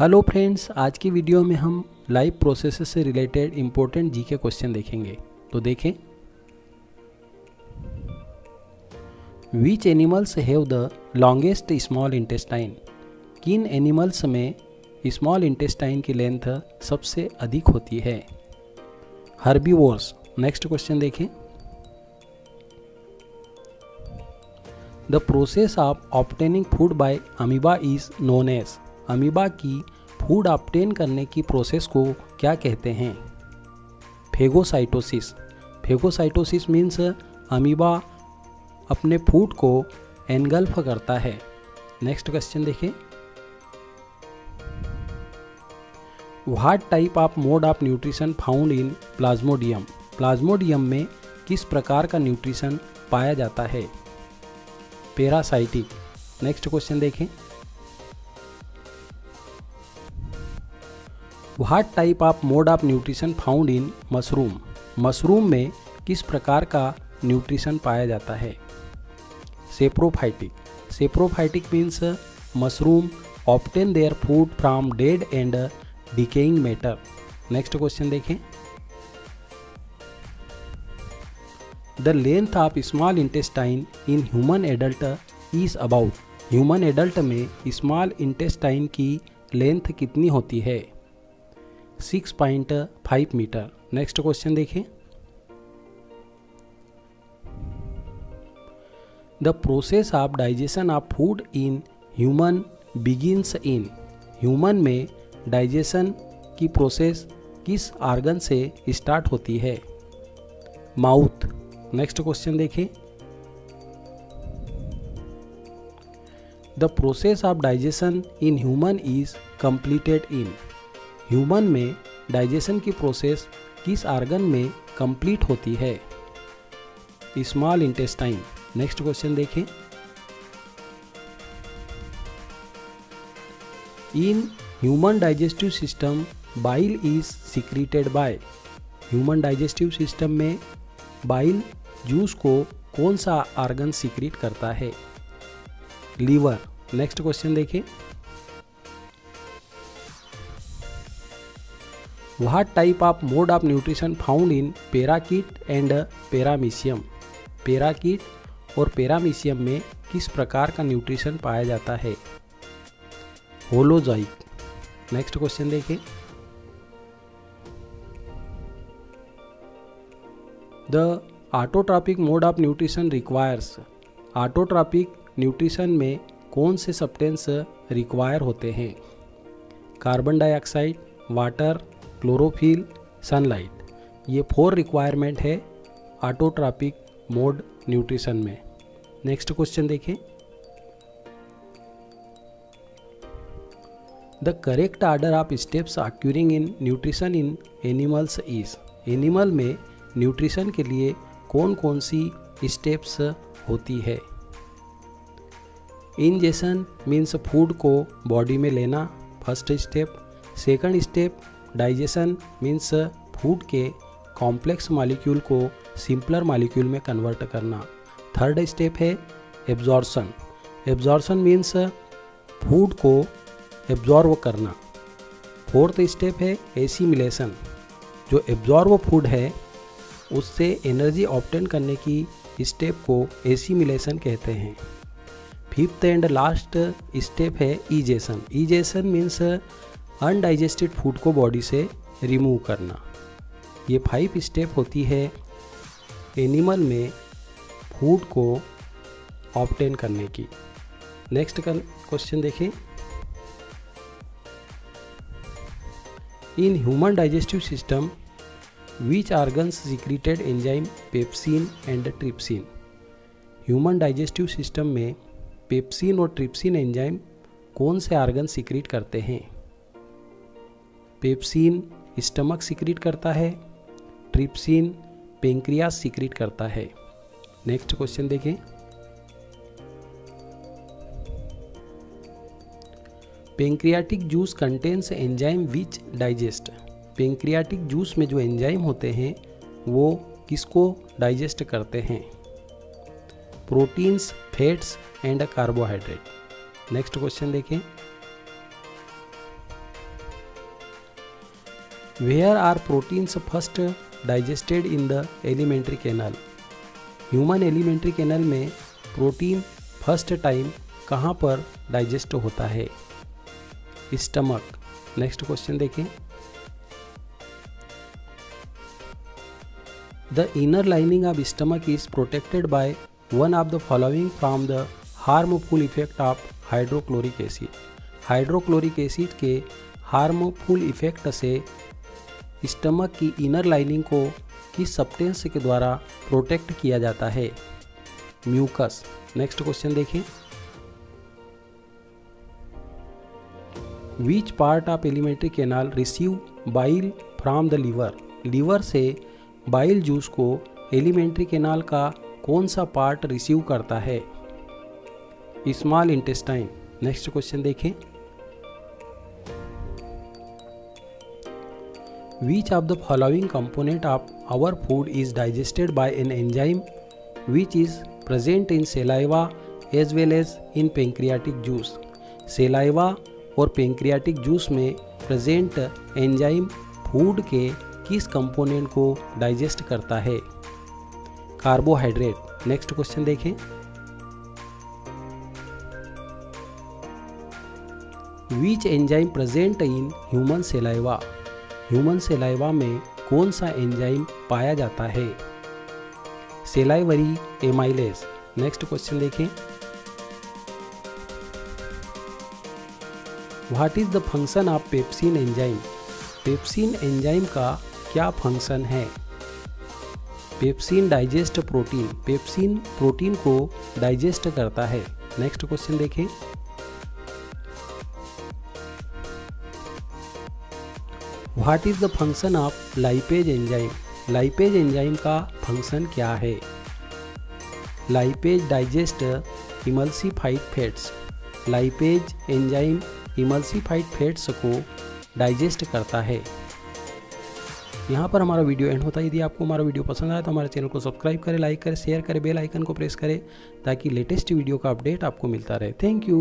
Hello friends आज की video में हम लाइव प्रोसेस से related important G K question देखेंगे। तो देखें। Which animals have the longest small intestine किन एनिमल्स में स्मॉल इंटेस्टाइन की लेंथ सबसे अधिक होती है? हर्बीवोर्स नेक्स्ट क्वेश्चन देखें। The process of obtaining food by amoeba is known as amoeba की फ़ूड ऑप्टेन करने की प्रोसेस को क्या कहते हैं? फेगोसाइटोसिस फेगोसाइटोसिस मीन्स अमीबा अपने फ़ूड को एनगल्फ करता है। नेक्स्ट क्वेश्चन देखिए what type of mode of nutrition found in plasmodium plasmodium में किस प्रकार का न्यूट्रिशन पाया जाता है? पेरासाइटिक नेक्स्ट क्वेश्चन देखें। What type of mode of nutrition found in mushroom mushroom में किस प्रकार का न्यूट्रिशन पाया जाता है? Saprophytic saprophytic means mushroom obtain their food from dead and decaying matter next question देखें. The length of small intestine in human adult is about human adult में small intestine की लेंथ कितनी होती है? 6.5 मीटर। नेक्स्ट क्वेश्चन देखें। The process of digestion of food in human begins in human में digestion की process किस organ से स्टार्ट होती है? माउथ। नेक्स्ट क्वेश्चन देखें। The process of digestion in human is completed in human में digestion की प्रोसेस किस आर्गन में कंप्लीट होती है? Small intestine. नेक्स्ट क्वेश्चन देखें। In human digestive system, bile is secreted by. Human digestive system में bile juice को कौन सा आर्गन सिक्रीट करता है? लीवर। नेक्स्ट क्वेश्चन देखें। What type of mode of nutrition found in parakeet and paramecium parakeet और paramecium में किस प्रकार का न्यूट्रिशन पाया जाता है? होलोजाइक नेक्स्ट क्वेश्चन देखें। The autotrophic mode of nutrition requires autotrophic nutrition में कौन से सब्सटेंस रिक्वायर होते हैं? Carbon dioxide water chlorophyll sunlight ये फोर रिक्वायरमेंट है ऑटोट्रॉपिक मोड न्यूट्रिशन में। नेक्स्ट क्वेश्चन देखें। The correct order of steps occurring in nutrition in animals is animal में न्यूट्रिशन के लिए कौन कौन सी स्टेप्स होती है? इंजेशन मीन्स फ़ूड को बॉडी में लेना first step second step digestion means food के कॉम्प्लेक्स मालिक्यूल को सिंपलर मालिक्यूल में कन्वर्ट करना। थर्ड स्टेप है एब्जॉर्सन एब्जॉर्सन मीन्स फ़ूड को एब्जॉर्व करना। फोर्थ स्टेप है एसीमिलेशन जो एब्जॉर्व फ़ूड है, उससे एनर्जी ऑप्टेन करने की स्टेप को एसीमिलेशन कहते हैं। फिफ्थ एंड लास्ट स्टेप है egestion egestion means undigested food को बॉडी से रिमूव करना। ये फाइव स्टेप होती है एनिमल में फ़ूड को ऑप्टेन करने की। नेक्स्ट क्वेश्चन देखें। In human digestive system which organs secreted enzyme pepsin and trypsin human digestive system में पेप्सिन और ट्रिप्सिन एंजाइम कौन से आर्गन सिक्रीट करते हैं? पेप्सिन स्टमक सिक्रीट करता है, ट्रिप्सिन पेंक्रियास सिक्रीट करता है। नेक्स्ट क्वेश्चन देखें। Pancreatic juice contains enzyme which digest. Pancreatic juice में जो एंजाइम होते हैं, वो किसको डाइजेस्ट करते हैं? Proteins, fats and carbohydrate. Next question देखें। Where are proteins first digested in the alimentary canal human alimentary canal में प्रोटीन फ़र्स्ट टाइम कहाँ पर डाइजेस्ट होता है? स्टमक नेक्स्ट क्वेश्चन देखें। The inner lining of stomach is protected by one of the following from the harmful effect of hydrochloric acid hydrochloric acid के harmful effect से stomach की inner lining को किस सब्टेंस के द्वारा प्रोटेक्ट किया जाता है? म्यूकस। नेक्स्ट क्वेश्चन देखें। Which part of alimentary canal receive bile from the liver liver से बाइल जूस को एलिमेंट्री कैनाल का कौन सा पार्ट रिसीव करता है? स्मॉल इंटेस्टाइन नेक्स्ट क्वेश्चन देखें। Which of the following component of our food is digested by an enzyme which is present in saliva as well as in pancreatic juice saliva और pancreatic juice में present enzyme food के किस component को digest करता है? Carbohydrate next question देखें। Which enzyme present in human saliva human saliva में कौन सा एंजाइम पाया जाता है? सेलाइवरी एमाइलेस नेक्स्ट क्वेश्चन देखें। What is the function of pepsin enzyme pepsin enzyme का क्या फ़ंक्शन है? Pepsin digest protein pepsin protein को डाइजेस्ट करता है। नेक्स्ट क्वेश्चन देखें। What is the function of lipase enzyme lipase enzyme का function क्या है? Lipase digest emulsified fats lipase enzyme emulsified fats को डाइजेस्ट करता है। यहाँ पर हमारा वीडियो एंड होता है। यदि आपको हमारा वीडियो पसंद आया तो हमारे चैनल को सब्सक्राइब करें लाइक करें शेयर करें बेल आइकन को प्रेस करें, ताकि लेटेस्ट वीडियो का अपडेट आपको मिलता रहे। Thank you